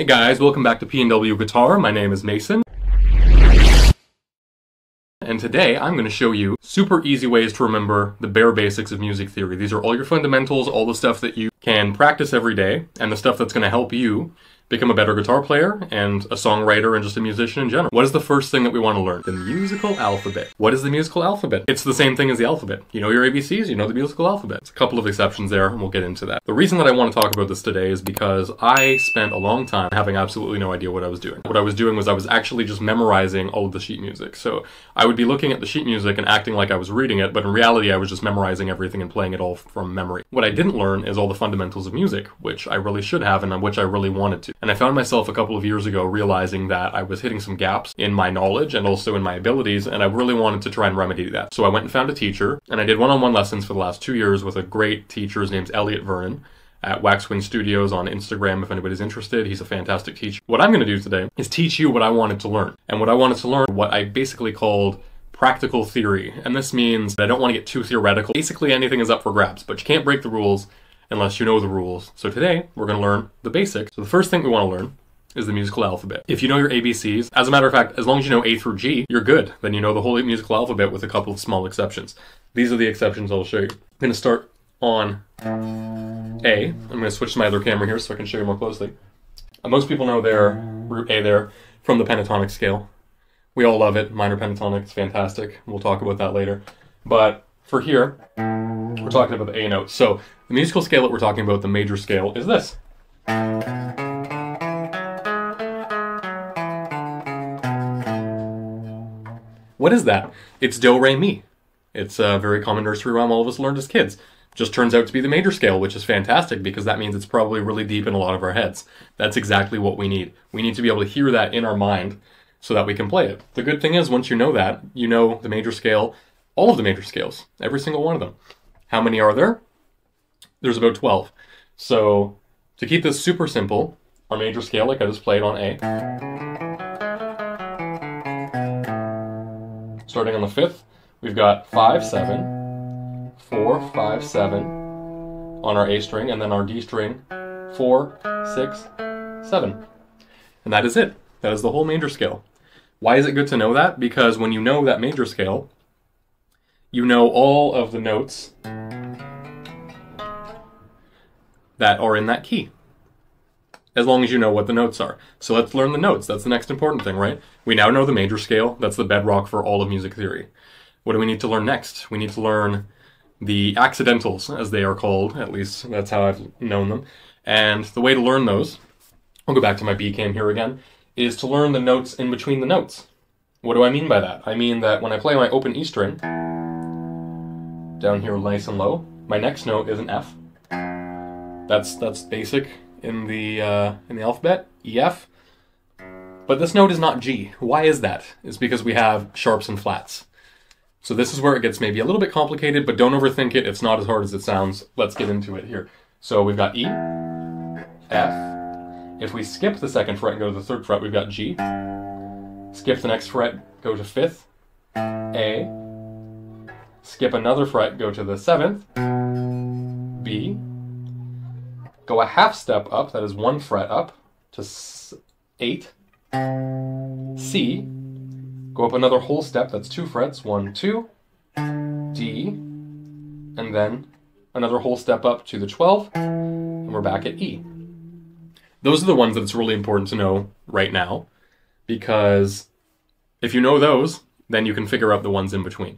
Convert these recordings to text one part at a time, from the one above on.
Hey guys, welcome back to PNW Guitar. My name is Mason. And today I'm going to show you super easy ways to remember the bare basics of music theory. These are all your fundamentals, all the stuff that you can practice every day, and the stuff that's going to help you become a better guitar player and a songwriter and just a musician in general. What is the first thing that we want to learn? The musical alphabet. What is the musical alphabet? It's the same thing as the alphabet. You know your ABCs, you know the musical alphabet. It's a couple of exceptions there, and we'll get into that. The reason that I want to talk about this today is because I spent a long time having absolutely no idea what I was doing. What I was doing was I was actually just memorizing all of the sheet music. So I would be looking at the sheet music and acting like I was reading it, but in reality I was just memorizing everything and playing it all from memory. What I didn't learn is all the fundamentals of music, which I really should have and which I really wanted to. And I found myself a couple of years ago realizing that I was hitting some gaps in my knowledge and also in my abilities, and I really wanted to try and remedy that. So I went and found a teacher, and I did one on one lessons for the last two years with a great teacher. His name's Elliot Vernon at Waxwing Studios on Instagram if anybody's interested. He's a fantastic teacher. What I'm going to do today is teach you what I wanted to learn. And what I wanted to learn, what I basically called practical theory. And this means that I don't want to get too theoretical. Basically, anything is up for grabs, but you can't break the rules unless you know the rules. So today, we're going to learn the basics. So the first thing we want to learn is the musical alphabet. If you know your ABCs, as a matter of fact, as long as you know A through G, you're good. Then you know the whole musical alphabet with a couple of small exceptions. These are the exceptions I'll show you. I'm going to start on A. I'm going to switch to my other camera here so I can show you more closely. Uh, most people know their root A there from the pentatonic scale. We all love it. Minor pentatonic, it's fantastic. We'll talk about that later. But for here, we're talking about the A note. So the musical scale that we're talking about, the major scale, is this. What is that? It's Do Re Mi. It's a very common nursery rhyme all of us learned as kids. Just turns out to be the major scale, which is fantastic because that means it's probably really deep in a lot of our heads. That's exactly what we need. We need to be able to hear that in our mind so that we can play it. The good thing is, once you know that, you know the major scale, all of the major scales, every single one of them. How many are there? There's about 12. So, to keep this super simple, our major scale, like I just played on A, Starting on the fifth, we've got five, seven, four, five, seven on our A string, and then our D string, four, six, seven. And that is it. That is the whole major scale. Why is it good to know that? Because when you know that major scale, you know all of the notes that are in that key as long as you know what the notes are. So let's learn the notes. That's the next important thing, right? We now know the major scale. That's the bedrock for all of music theory. What do we need to learn next? We need to learn the accidentals, as they are called. At least that's how I've known them. And the way to learn those, I'll go back to my B cam here again, is to learn the notes in between the notes. What do I mean by that? I mean that when I play my open E string, down here nice and low, my next note is an F. That's that's basic in the uh, in the alphabet, EF. But this note is not G. Why is that? It's because we have sharps and flats. So this is where it gets maybe a little bit complicated, but don't overthink it. It's not as hard as it sounds. Let's get into it here. So we've got E, F. If we skip the second fret and go to the third fret, we've got G. Skip the next fret, go to fifth, A. Skip another fret, go to the seventh, B Go a half step up, that is one fret up, to eight. C. Go up another whole step, that's two frets, one, two. D. And then another whole step up to the 12, and we're back at E. Those are the ones that it's really important to know right now, because if you know those, then you can figure out the ones in between.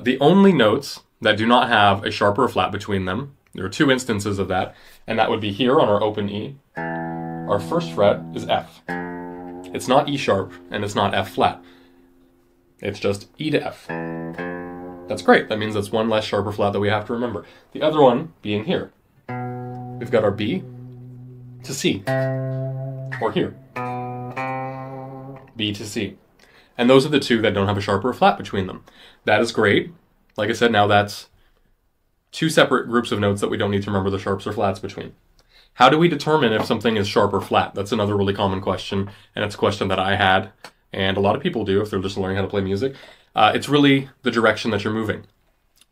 The only notes that do not have a sharp or flat between them there are two instances of that, and that would be here on our open E. Our first fret is F. It's not E sharp, and it's not F flat. It's just E to F. That's great. That means that's one less sharp or flat that we have to remember. The other one being here. We've got our B to C, or here. B to C. And those are the two that don't have a sharp or a flat between them. That is great. Like I said, now that's two separate groups of notes that we don't need to remember the sharps or flats between. How do we determine if something is sharp or flat? That's another really common question, and it's a question that I had, and a lot of people do if they're just learning how to play music. Uh, it's really the direction that you're moving.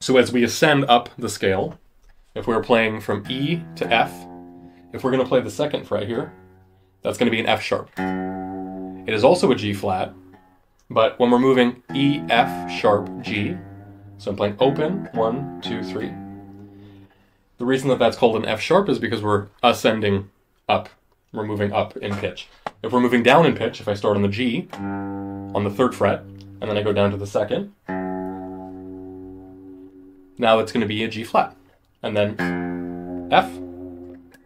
So as we ascend up the scale, if we're playing from E to F, if we're going to play the second fret here, That's going to be an F sharp. It is also a G flat, but when we're moving E, F, sharp, G, so I'm playing open, one, two, three. The reason that that's called an F sharp is because we're ascending up. We're moving up in pitch. If we're moving down in pitch, if I start on the G, on the third fret, and then I go down to the second, now it's going to be a G flat. And then F,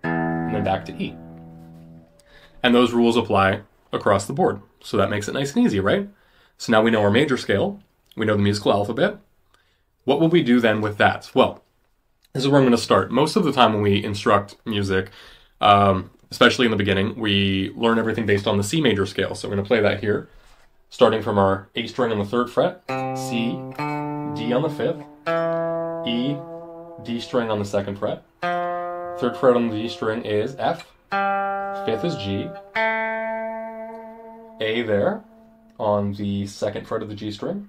and then back to E. And those rules apply across the board. So that makes it nice and easy, right? So now we know our major scale, we know the musical alphabet. What will we do then with that? Well, this is where I'm going to start. Most of the time when we instruct music, um, especially in the beginning, we learn everything based on the C major scale. So I'm going to play that here, starting from our A string on the third fret, C, D on the fifth, E, D string on the second fret. Third fret on the D string is F, fifth is G, A there on the second fret of the G string.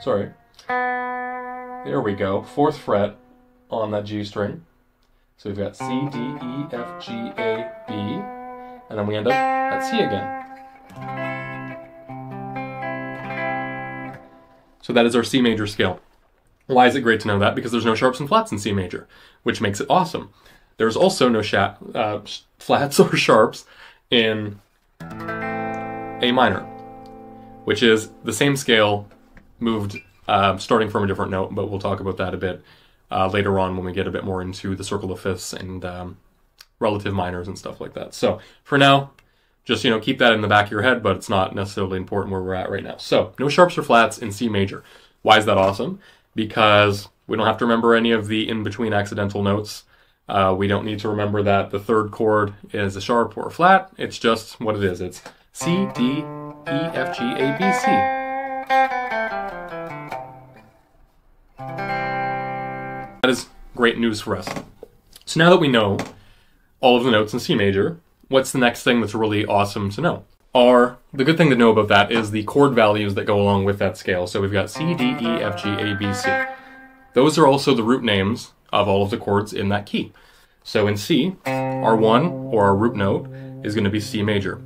Sorry. There we go. Fourth fret on that G string. So we've got C, D, E, F, G, A, B, and then we end up at C again. So that is our C major scale. Why is it great to know that? Because there's no sharps and flats in C major, which makes it awesome. There's also no uh, flats or sharps in A minor, which is the same scale moved uh, starting from a different note, but we'll talk about that a bit uh, later on when we get a bit more into the circle of fifths and um, relative minors and stuff like that. So for now, just you know keep that in the back of your head, but it's not necessarily important where we're at right now. So no sharps or flats in C major. Why is that awesome? Because we don't have to remember any of the in between accidental notes. Uh, we don't need to remember that the third chord is a sharp or a flat. It's just what it is. It's C, D, E, F, G, A, B, C. That is great news for us. So now that we know all of the notes in C major, what's the next thing that's really awesome to know? Are the good thing to know about that is the chord values that go along with that scale. So we've got C, D, E, F, G, A, B, C. Those are also the root names of all of the chords in that key. So in C, our one or our root note is going to be C major.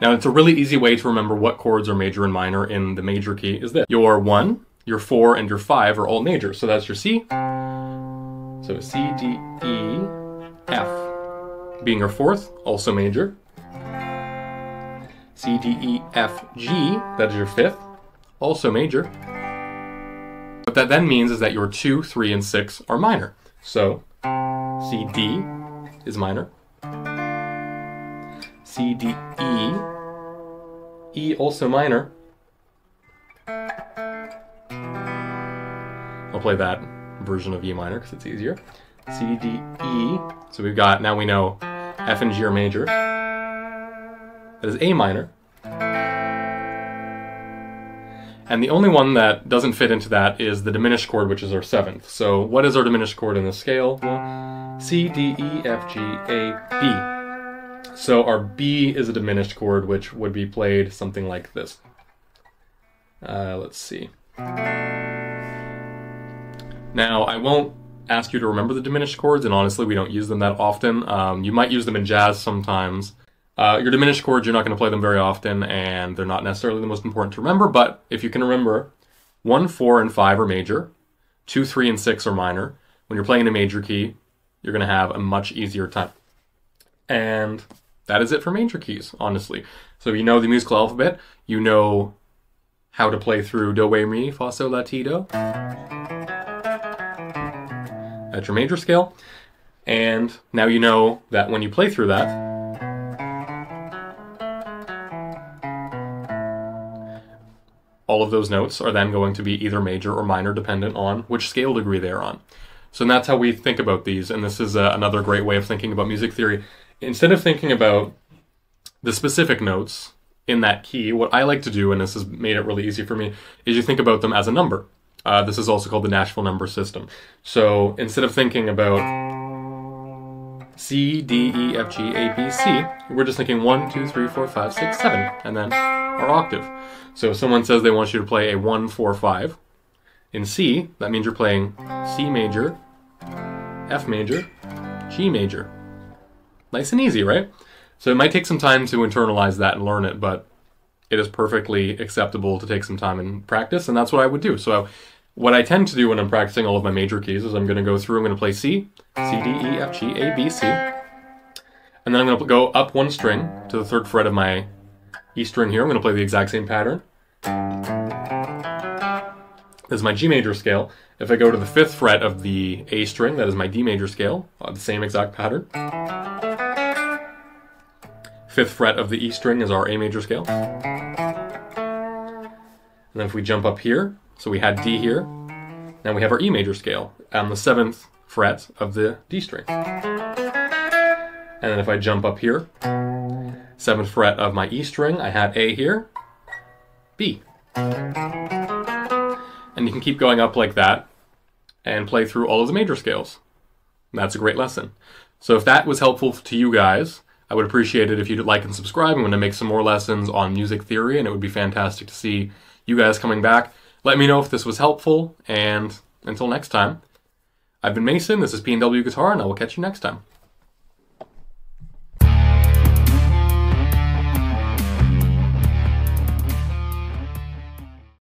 Now it's a really easy way to remember what chords are major and minor in the major key is this. Your one, your four, and your five are all major. So that's your C. So C, D, E, F being your fourth, also major. C, D, E, F, G, that is your fifth, also major. What that then means is that your 2, 3, and 6 are minor. So C, D is minor. C, D, E. E also minor. I'll play that version of E minor because it's easier. C, D, E. So we've got, now we know F and G are major. That is A minor. And the only one that doesn't fit into that is the diminished chord, which is our seventh. So what is our diminished chord in the scale? Well, C, D, E, F, G, A, B. So our B is a diminished chord, which would be played something like this. Uh, let's see. Now, I won't ask you to remember the diminished chords, and honestly, we don't use them that often. Um, you might use them in jazz sometimes, uh, your diminished chords, you're not going to play them very often, and they're not necessarily the most important to remember, but if you can remember, 1, 4, and 5 are major, 2, 3, and 6 are minor. When you're playing in a major key, you're going to have a much easier time. And that is it for major keys, honestly. So you know the musical alphabet, you know how to play through do, re, mi, fa, sol, la, ti, do. That's your major scale. And now you know that when you play through that, all of those notes are then going to be either major or minor dependent on which scale degree they're on. So that's how we think about these, and this is uh, another great way of thinking about music theory. Instead of thinking about the specific notes in that key, what I like to do, and this has made it really easy for me, is you think about them as a number. Uh, this is also called the Nashville number system. So instead of thinking about C, D, E, F, G, A, B, C, we're just thinking 1, 2, 3, 4, 5, 6, 7, and then our octave. So if someone says they want you to play a 1 4 5 in C, that means you're playing C major, F major, G major. Nice and easy, right? So it might take some time to internalize that and learn it, but it is perfectly acceptable to take some time and practice, and that's what I would do. So what I tend to do when I'm practicing all of my major keys is I'm going to go through, I'm going to play C, C, D, E, F, G, A, B, C, and then I'm going to go up one string to the third fret of my E string here. I'm going to play the exact same pattern. This is my G major scale. If I go to the fifth fret of the A string, that is my D major scale, uh, the same exact pattern. Fifth fret of the E string is our A major scale. And then if we jump up here, so we had D here, now we have our E major scale on the seventh fret of the D string. And then if I jump up here, seventh fret of my E string, I had A here, B. And you can keep going up like that and play through all of the major scales. That's a great lesson. So if that was helpful to you guys, I would appreciate it if you'd like and subscribe. I'm going to make some more lessons on music theory, and it would be fantastic to see you guys coming back. Let me know if this was helpful, and until next time, I've been Mason, this is PNW Guitar, and I will catch you next time.